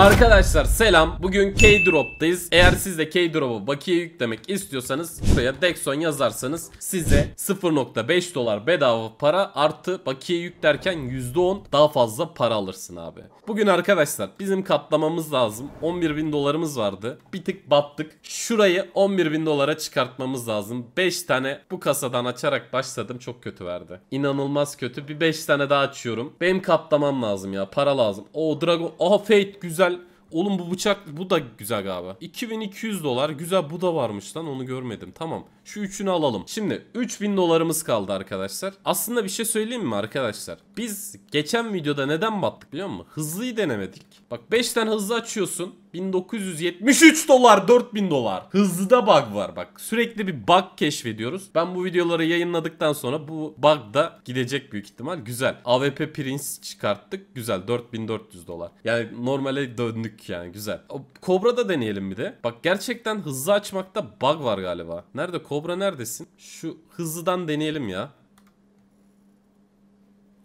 Arkadaşlar selam. Bugün K-Drop'tayız. Eğer siz de K-Drop'u bakiye yüklemek istiyorsanız buraya Dexon yazarsanız size 0.5 dolar bedava para artı bakiye yüklerken %10 daha fazla para alırsın abi. Bugün arkadaşlar bizim katlamamız lazım. 11 bin dolarımız vardı. Bir tık battık. Şurayı 11 bin dolara çıkartmamız lazım. 5 tane bu kasadan açarak başladım. Çok kötü verdi. İnanılmaz kötü. Bir 5 tane daha açıyorum. Benim katlamam lazım ya. Para lazım. O Dragon. Aha Fate güzel. Oğlum bu bıçak bu da güzel galiba. 2200 dolar güzel bu da varmış lan onu görmedim. Tamam şu üçünü alalım. Şimdi 3000 dolarımız kaldı arkadaşlar. Aslında bir şey söyleyeyim mi arkadaşlar? Biz geçen videoda neden battık biliyor musun? Hızlıyı denemedik. Bak 5 tane hızlı açıyorsun. 1973 dolar 4000 dolar. Hızlıda bug var bak. Sürekli bir bug keşfediyoruz. Ben bu videoları yayınladıktan sonra bu bug da gidecek büyük ihtimal. Güzel. AWP Prince çıkarttık. Güzel 4400 dolar. Yani normale döndük yani güzel. O Cobra da deneyelim bir de. Bak gerçekten hızlı açmakta bug var galiba. Nerede Cobra neredesin? Şu hızlıdan deneyelim ya.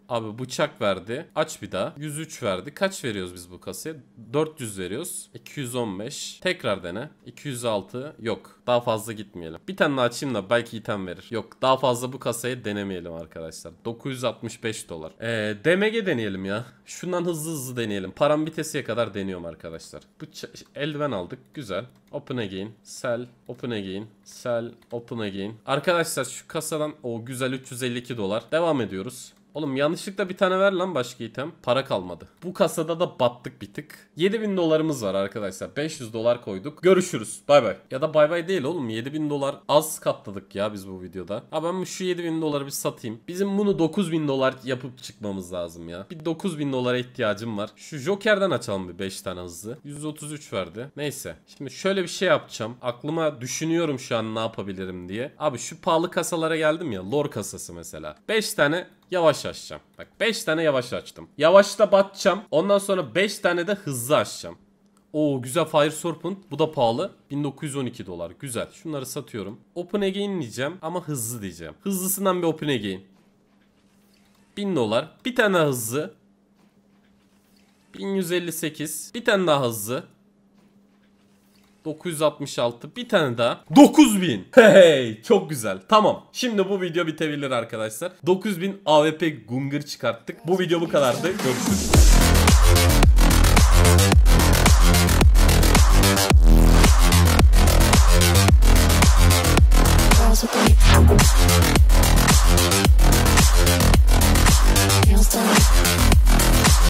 Abi bıçak verdi. Aç bir daha. 103 verdi. Kaç veriyoruz biz bu kasaya? 400 veriyoruz. 215. Tekrar dene. 206. Yok. Daha fazla gitmeyelim. Bir tane açayım da belki item verir. Yok. Daha fazla bu kasayı denemeyelim arkadaşlar. 965 dolar. Ee, DMG deneyelim ya. Şundan hızlı hızlı deneyelim. Param bitesiye kadar deniyorum arkadaşlar. Bıça eldiven aldık. Güzel. Open again. Sell. Open again. Sell. Open again. Arkadaşlar şu kasadan o güzel 352 dolar. Devam ediyoruz. Oğlum yanlışlıkla bir tane ver lan başka item. Para kalmadı. Bu kasada da battık bir tık. 7000 dolarımız var arkadaşlar. 500 dolar koyduk. Görüşürüz. Bay bay. Ya da bay bay değil oğlum. 7000 dolar az katladık ya biz bu videoda. Ha ben şu 7000 doları bir satayım. Bizim bunu 9000 dolar yapıp çıkmamız lazım ya. Bir 9000 dolara ihtiyacım var. Şu Joker'den açalım bir 5 tane hızlı. 133 verdi. Neyse. Şimdi şöyle bir şey yapacağım. Aklıma düşünüyorum şu an ne yapabilirim diye. Abi şu pahalı kasalara geldim ya. Lore kasası mesela. 5 tane yavaş açacağım. Bak 5 tane yavaş açtım. Yavaşta batacağım. Ondan sonra 5 tane de hızlı açacağım. Oo güzel Fire Serpent. Bu da pahalı. 1912 dolar. Güzel. Şunları satıyorum. Open Again diyeceğim ama hızlı diyeceğim. Hızlısından bir Open Again. 1000 dolar. Bir tane hızlı. 1158. Bir tane daha hızlı. 966 bir tane daha. 9000 Hey çok güzel. Tamam. Şimdi bu video bitebilir arkadaşlar. 9000 AWP Gungur çıkarttık. Bu video bu kadardı. Görüşürüz